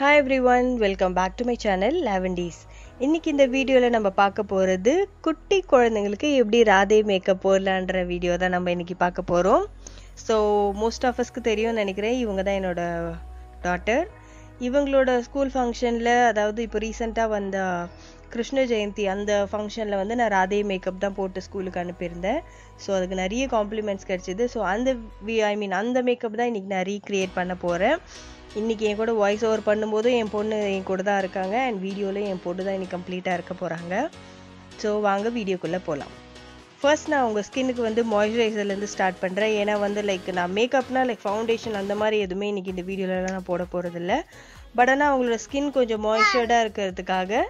Hi everyone welcome back to my channel லாவெண்டீஸ் இன்றைக்கி இந்த வீடியோவில் நம்ம பார்க்க போகிறது குட்டி குழந்தைங்களுக்கு எப்படி ராதே மேக்கப் போடலான்ற வீடியோ தான் நம்ம இன்றைக்கி பார்க்க போகிறோம் ஸோ மோஸ்ட் ஆஃப் அஸ்க்கு தெரியும்னு நினைக்கிறேன். இவங்க தான் என்னோட டாட்டர் இவங்களோட ஸ்கூல் ஃபங்க்ஷனில் அதாவது இப்போ ரீசெண்டாக வந்த கிருஷ்ண ஜெயந்தி அந்த ஃபங்க்ஷனில் வந்து நான் ராதே மேக்கப் தான் போட்டு ஸ்கூலுக்கு அனுப்பியிருந்தேன். ஸோ அதுக்கு நிறைய காம்ப்ளிமெண்ட்ஸ் கிடச்சிது. ஸோ அந்த வி ஐ மீன் அந்த மேக்கப் தான் இன்றைக்கி நான் ரீக்ரியேட் பண்ண போகிறேன் இன்றைக்கி என் கூட வாய்ஸ் ஓவர் பண்ணும்போதும் என் பொண்ணு என் கூட தான் இருக்காங்க. அண்ட் வீடியோலையும் என் பொண்ணு தான் இன்னைக்கு கம்ப்ளீட்டாக இருக்க போகிறாங்க ஸோ வாங்க வீடியோக்குள்ளே போகலாம் ஃபர்ஸ்ட் நான் உங்கள் ஸ்கின்னுக்கு வந்து மாய்ஸ்சரைசர்லேருந்து ஸ்டார்ட் பண்ணுறேன் ஏன்னா வந்து லைக் நான் மேக்கப்னா லைக் ஃபவுண்டேஷன் அந்த மாதிரி எதுவுமே இன்றைக்கி இந்த வீடியோலலாம் நான் போட போகிறதில்ல பட் ஆனால் அவங்களோட ஸ்கின் கொஞ்சம் மாய்ஸ்சர்டாக இருக்கிறதுக்காக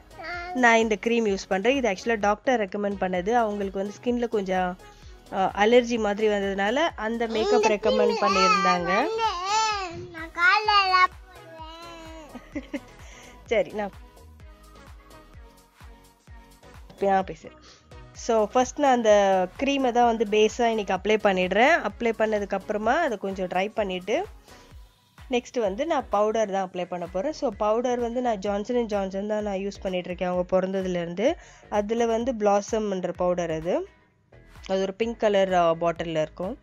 நான் இந்த க்ரீம் யூஸ் பண்ணுறேன் இது ஆக்சுவலாக டாக்டர் ரெக்கமெண்ட் பண்ணது. அவங்களுக்கு வந்து ஸ்கின்ல கொஞ்சம் அலர்ஜி மாதிரி வந்ததுனால அந்த மேக்கப் ரெக்கமெண்ட் பண்ணியிருந்தாங்க. சரி நான் நான் பேசுகிறேன் ஸோ ஃபர்ஸ்ட் நான் அந்த க்ரீமை தான் வந்து பேஸாக இன்னைக்கு அப்ளை பண்ணிடுறேன். அப்ளை பண்ணதுக்கப்புறமா அதை கொஞ்சம் ட்ரை பண்ணிவிட்டு நெக்ஸ்ட் வந்து நான் பவுடர் தான் அப்ளை பண்ண போகிறேன் ஸோ பவுடர் வந்து நான் ஜான்சன் அண்ட் ஜான்சன் தான் நான் யூஸ் பண்ணிகிட்ருக்கேன் இருக்கேன். அவங்க பிறந்ததுலேருந்து. அதில் வந்து பிளாசம்ன்ற பவுடர் அது. அது ஒரு பிங்க் கலர் பாட்டிலில் இருக்கும்.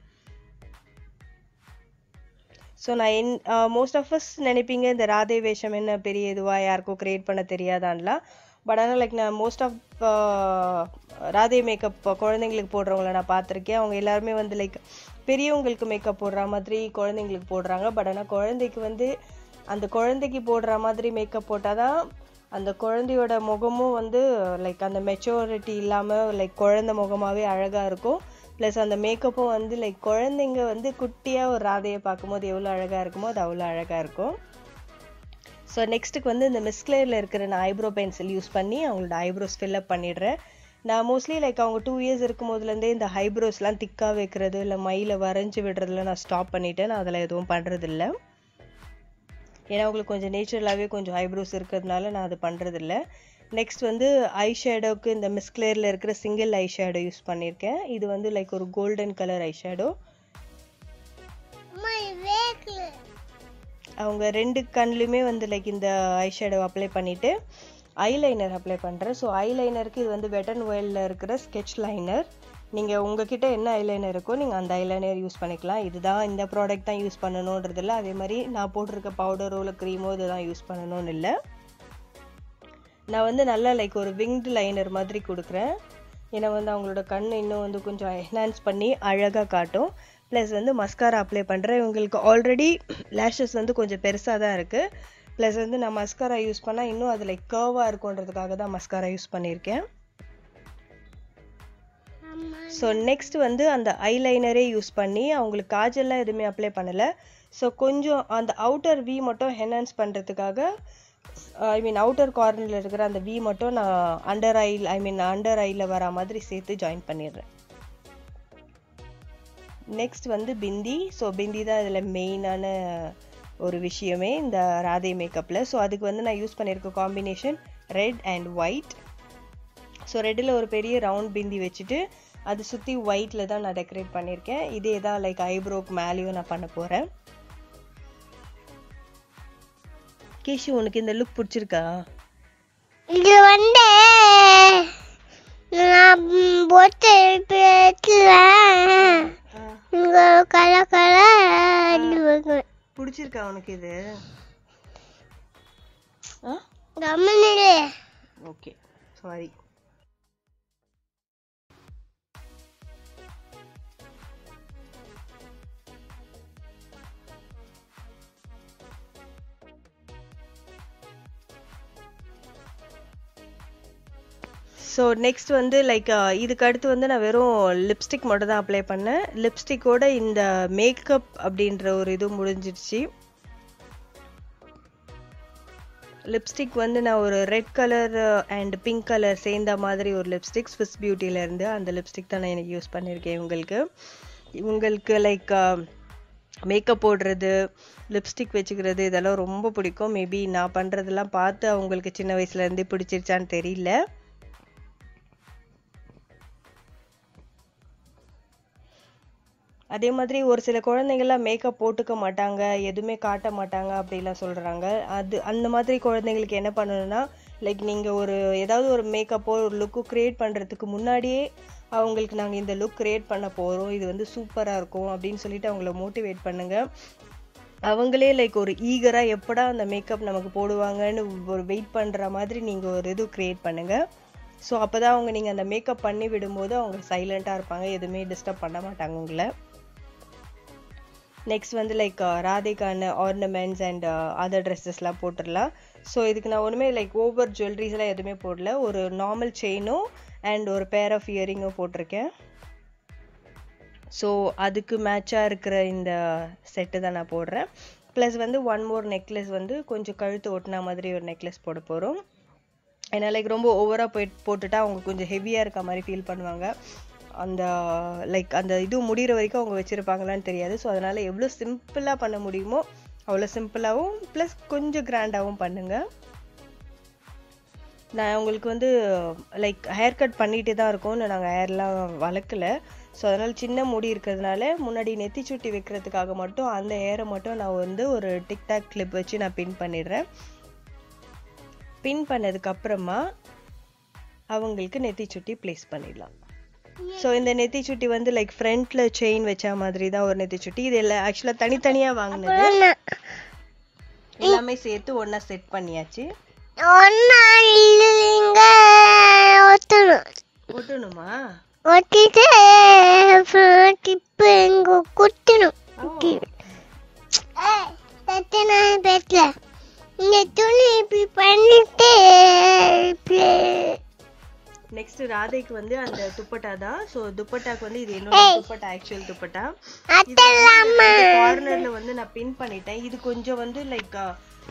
ஸோ நான் என் மோஸ்ட் ஆஃப் அஸ் நினைப்பீங்க இந்த ராதே வேஷம் என்ன பெரிய இதுவாக யாருக்கும் க்ரியேட் பண்ண தெரியாதான்லாம் பட் ஆனால் லைக் நான் most of uh, Radhe makeup குழந்தைங்களுக்கு போடுறவங்கள நான் பார்த்துருக்கேன். அவங்க எல்லாருமே வந்து லைக் பெரியவங்களுக்கு மேக்கப் போடுற மாதிரி குழந்தைங்களுக்கு போடுறாங்க. பட் ஆனால் குழந்தைக்கு வந்து அந்த குழந்தைக்கு போடுற மாதிரி மேக்கப் போட்டால் தான் அந்த குழந்தையோட முகமும் வந்து லைக் அந்த மெச்சூரிட்டி இல்லாமல் லைக் குழந்தை முகமாகவே அழகாக இருக்கும். ப்ளஸ் அந்த மேக்கப்பும் வந்து லைக் குழந்தைங்க வந்து குட்டியாக ஒரு ராதையை பார்க்கும்போது எவ்வளோ அழகாக இருக்குமோ அது அவ்வளோ அழகாக இருக்கும். ஸோ நெக்ஸ்ட்டுக்கு வந்து இந்த மிஸ்க்லேயரில் இருக்கிற நான் ஐப்ரோ பென்சில் யூஸ் பண்ணி அவங்களோட ஐப்ரோஸ் ஃபில்அப் பண்ணிடுறேன். நான் மோஸ்ட்லி லைக் அவங்க டூ இயர்ஸ் இருக்கும் போதுலேருந்தே இந்த ஐப்ரோஸ்லாம் திக்காக வைக்கிறது இல்லை மயில வரைஞ்சி விடுறதுல நான் ஸ்டாப் பண்ணிட்டேன். நான் அதில் எதுவும் பண்ணுறதில்ல ஏன்னா அவங்களுக்கு கொஞ்சம் நேச்சுரலாகவே கொஞ்சம் ஐப்ரோஸ் இருக்கிறதுனால நான் அது பண்ணுறதில்ல நெக்ஸ்ட் வந்து ஐ ஷேடோவுக்கு இந்த மிஸ்க்லேயரில் இருக்கிற சிங்கிள் ஐ ஷேடோ யூஸ் பண்ணியிருக்கேன் இது வந்து லைக் ஒரு கோல்டன் கலர் ஐ ஷேடோ அவங்க ரெண்டு கண்ணுலையுமே வந்து லைக் இந்த ஐ ஷேடோ அப்ளை பண்ணிவிட்டு ஐலைனர் அப்ளை பண்ணுறேன் ஸோ ஐலைனருக்கு இது வந்து வெட் அண்ட் ஒயிலில் இருக்கிற ஸ்கெட்ச் லைனர் நீங்கள் உங்ககிட்ட என்ன ஐலைனர் இருக்கோ நீங்கள் அந்த ஐலைனர் யூஸ் பண்ணிக்கலாம். இதுதான் இந்த ப்ராடக்ட் தான் யூஸ் பண்ணணுன்றது இல்லை அதே மாதிரி நான் போட்டிருக்க பவுடரோ இல்லை க்ரீமோ இதுதான் யூஸ் பண்ணணும்னு இல்லை. நான் வந்து நல்லா லைக் ஒரு விங்டு லைனர் மாதிரி கொடுக்குறேன். ஏன்னா வந்து அவங்களோட கண் இன்னும் வந்து கொஞ்சம் என்ஹான்ஸ் பண்ணி அழகாக காட்டும். ப்ளஸ் வந்து மஸ்காரா அப்ளை பண்ணுறேன் இவங்களுக்கு ஆல்ரெடி லேஷஸ் வந்து கொஞ்சம் பெருசாக தான் இருக்குது ப்ளஸ் வந்து நான் மஸ்காரா யூஸ் பண்ணால் இன்னும் அது லைக் கர்வாக இருக்குன்றதுக்காக தான் மஸ்காரா யூஸ் பண்ணியிருக்கேன். ஸோ நெக்ஸ்ட் வந்து அந்த ஐலைனரே யூஸ் பண்ணி அவங்களுக்கு காஜல்லாம் எதுவுமே அப்ளை பண்ணலை. ஸோ கொஞ்சம் அந்த அவுட்டர் வி மட்டும் என்ஹான்ஸ் பண்ணுறதுக்காக ஐ மீன் அவுட்டர் கார்னரில் இருக்கிற அந்த வி மட்டும் நான் அண்டர் ஐல் ஐ மீன் அண்டர் ஐயில் வர மாதிரி சேர்த்து ஜாயின் பண்ணிடுறேன். நெக்ஸ்ட் வந்து பிந்தி. ஸோ பிந்தி தான் இதில் மெயினான ஒரு விஷயமே இந்த ராதே மேக்கப்பில் ஸோ அதுக்கு வந்து நான் யூஸ் பண்ணியிருக்க combination red and white so ரெட்டில் ஒரு பெரிய ரவுண்ட் பிந்தி வச்சுட்டு அது சுற்றி ஒயிட்டில் தான் நான் டெக்கரேட் பண்ணியிருக்கேன். இதே தான் லைக் ஐப்ரோக்கு மேலேயும் நான் பண்ண போகிறேன் கேஷு உனக்கு இந்த லுக் பிடிச்சிருக்கா? இது வந்து நான் போட்டு கலர் கலர் பிடிச்சிருக்கா உனக்கு இது? ஆ? கம்மனிலே ஓகே. சாரி ஸோ நெக்ஸ்ட் வந்து லைக் uh, இதுக்கு அடுத்து வந்து நான் வெறும் லிப்ஸ்டிக் மட்டும் தான் அப்ளை பண்ணேன். லிப்ஸ்டிக்கோட இந்த மேக்கப் அப்படின்ற ஒரு இது முடிஞ்சிடுச்சு லிப்ஸ்டிக் வந்து நான் ஒரு red colour and pink colour சேர்ந்த மாதிரி ஒரு லிப்ஸ்டிக் ஸ்விஸ் பியூட்டியிலேருந்து அந்த லிப்ஸ்டிக் தான் நான் எனக்கு யூஸ் பண்ணியிருக்கேன் இவங்களுக்கு. இவங்களுக்கு லைக் மேக்கப் uh, போடுறது லிப்ஸ்டிக் வச்சுக்கிறது இதெல்லாம் ரொம்ப பிடிக்கும். மேபி நான் பண்ணுறதெல்லாம் பார்த்து அவங்களுக்கு சின்ன வயசுலேருந்தே பிடிச்சிருச்சான்னு தெரியல. அதே மாதிரி ஒரு சில குழந்தைங்கள்லாம் மேக்கப் போட்டுக்க மாட்டாங்க எதுவுமே காட்ட மாட்டாங்க அப்படிலாம் சொல்கிறாங்க அது அந்த மாதிரி குழந்தைங்களுக்கு என்ன பண்ணணும்னா லைக் நீங்கள் ஒரு ஏதாவது ஒரு மேக்கப்போ ஒரு லுக்கு க்ரியேட் பண்ணுறதுக்கு முன்னாடியே அவங்களுக்கு நாங்கள் இந்த லுக் கிரியேட் பண்ண போகிறோம் இது வந்து சூப்பராக இருக்கும் அப்படின்னு சொல்லிட்டு அவங்கள மோட்டிவேட் பண்ணுங்கள் அவங்களே லைக் ஒரு ஈகராக எப்படா அந்த மேக்கப் நமக்கு போடுவாங்கன்னு ஒரு வெயிட் பண்ணுற மாதிரி நீங்கள் ஒரு இது க்ரியேட் பண்ணுங்கள் ஸோ அப்பதான் அவங்க நீங்கள் அந்த மேக்கப் பண்ணி விடும்போது அவங்க சைலண்ட்டாக இருப்பாங்க எதுவுமே டிஸ்டர்ப் பண்ண மாட்டாங்க உங்களை. நெக்ஸ்ட் வந்து லைக் ராதிகான ஆர்னமெண்ட்ஸ் அண்ட் அதர் ட்ரெஸ்ஸஸ்லாம் போட்டுடலாம் ஸோ இதுக்கு நான் ஒன்றுமே லைக் ஓவர் ஜுவல்லரிஸ்லாம் எதுவுமே போடல. ஒரு நார்மல் செயினும் அண்ட் ஒரு பேர் ஆஃப் இயரிங்கும் போட்டிருக்கேன். ஸோ அதுக்கு மேட்சாக இருக்கிற இந்த செட்டு தான் நான் போடுறேன். ப்ளஸ் வந்து ஒன் மோர் நெக்லஸ் வந்து கொஞ்சம் கழுத்து ஒட்டின மாதிரி ஒரு நெக்லஸ் போட போகிறோம் ஏன்னா லைக் ரொம்ப ஓவராக போய் போட்டுட்டா அவங்க கொஞ்சம் ஹெவியாக இருக்க மாதிரி ஃபீல் பண்ணுவாங்க. அந்த லைக் அந்த இது முடிகிற வரைக்கும் அவங்க வச்சுருப்பாங்களான்னு தெரியாது. ஸோ அதனால் எவ்வளோ சிம்பிளாக பண்ண முடியுமோ அவ்வளோ சிம்பிளாகவும் ப்ளஸ் கொஞ்சம் கிராண்டாகவும் பண்ணுங்கள் நான் உங்களுக்கு வந்து லைக் ஹேர் கட் பண்ணிகிட்டே தான் இருக்கோம்னு நாங்கள் ஹேர்லாம் வளர்க்கல. ஸோ அதனால் சின்ன முடி இருக்கிறதுனால முன்னாடி நெத்தி சுட்டி வைக்கிறதுக்காக மட்டும் அந்த ஹேரை மட்டும் நான் வந்து ஒரு டிக்டாக் கிளிப் வச்சு நான் பின் பண்ணிடுறேன். பின் பண்ணதுக்கு அப்புறமா அவங்களுக்கு நெத்தி சுட்டி ப்ளேஸ் பண்ணிடலாம். ஸோ இந்த நெத்தி சுட்டி வந்து லைக் ஃப்ரண்ட்ல செயின் வச்ச மாதிரி தான் ஒரு நெத்தி சுட்டி. இது எல்லாம் ஆக்சுவலாக தனித்தனியாக வாங்கினது. எல்லாமே சேர்த்து ஒன்றா செட் பண்ணியாச்சு. ஒட்டணுமா? ஒட்டிட்டு நெக்ஸ்ட் ராதைக்கு வந்து அந்த துப்பட்டா தான். ஸோ துப்பட்டாக்கு வந்து இது என்னோட துப்பட்டா ஆக்சுவல் துப்பட்டா. கார்னர்ல வந்து நான் பின் பண்ணிட்டேன். இது கொஞ்சம் வந்து லைக்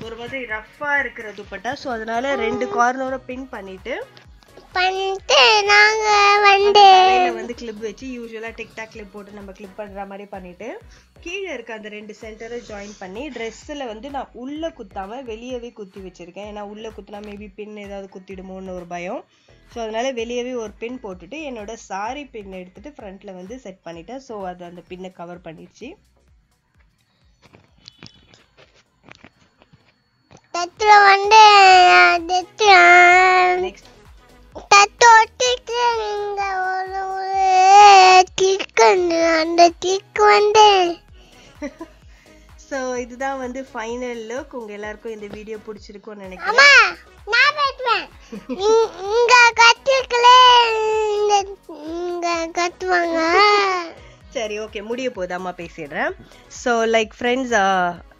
ஒரு மாதிரி ரஃப்பா இருக்கிற துப்பட்டா. ஸோ அதனால ரெண்டு கார்னரை பின் பண்ணிட்டு பண்ணிட்டு நாங்க வந்து வந்து கிளிப் வச்சு யூஸ்வலா டிக்டாக் கிளிப் போட்டு நம்ம கிளிப் பண்ற மாதிரி பண்ணிட்டு கீழே இருக்க அந்த ரெண்டு சென்டரை ஜாயின் பண்ணி ட்ரெஸ்ஸில் வந்து நான் உள்ள குத்தாம வெளியவே குத்தி வச்சிருக்கேன். ஏன்னா உள்ள குத்தினா மேபி பின் ஏதாவது குத்திடுமோன்னு ஒரு பயம். ஸோ அதனால வெளியவே ஒரு பின் போட்டுட்டு என்னோட சாரி பின் எடுத்துட்டு ஃப்ரண்ட்ல வந்து செட் பண்ணிட்டேன். ஸோ அது அந்த பின்னை கவர் பண்ணிடுச்சு. ஸோ இதுதான் வந்து ஃபைனல் லுக் உங்க எல்லாருக்கும் இந்த வீடியோ பிடிச்சிருக்கும்னு நினைக்கிறேன். கட்டுவேன் இங்க- கத்துக்கல இங்க கத்துவாங்க சரி ஓகே முடிய போகுது அம்மா பேசிடுறேன். ஸோ லைக் ஃப்ரெண்ட்ஸ்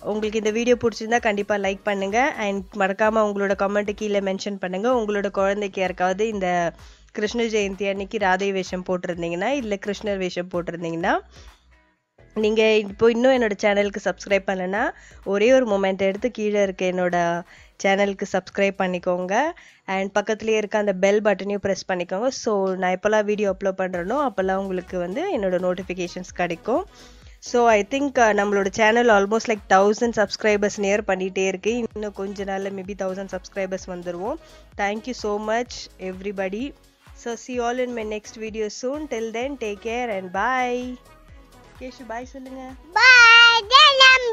உங்களுக்கு இந்த வீடியோ பிடிச்சிருந்தா கண்டிப்பாக லைக் பண்ணுங்க. அண்ட் மறக்காம உங்களோட கமெண்ட்டு கீழே மென்ஷன் பண்ணுங்க. உங்களோட குழந்தைக்கு யாருக்காவது இந்த கிருஷ்ண ஜெயந்தி அன்னைக்கு ராதை வேஷம் போட்டிருந்தீங்கன்னா இல்லை கிருஷ்ணர் வேஷம் போட்டிருந்தீங்கன்னா நீங்கள் இப்போ இன்னும் என்னோட சேனலுக்கு சப்ஸ்கிரைப் பண்ணலன்னா ஒரே ஒரு மொமெண்ட் எடுத்து கீழே இருக்க என்னோடய சேனலுக்கு சப்ஸ்கிரைப் பண்ணிக்கோங்க. அண்ட் பக்கத்துலேயே இருக்க அந்த பெல் பட்டனையும் ப்ரெஸ் பண்ணிக்கோங்க. ஸோ நான் எப்போல்லாம் வீடியோ அப்லோட் பண்ணுறேனோ அப்போல்லாம் உங்களுக்கு வந்து என்னோடய நோட்டிஃபிகேஷன்ஸ் கிடைக்கும். ஸோ ஐ திங்க் நம்மளோட channel almost like thousand subscribers near பண்ணிகிட்டே இருக்கு. இன்னும் கொஞ்ச நாளில் மேபி தௌசண்ட் சப்ஸ்கிரைபர்ஸ் வந்துடுவோம் thank you so much everybody so see all in my next video soon till then take care and bye Keshu bye சொல்லுங்க bye ஜெயம்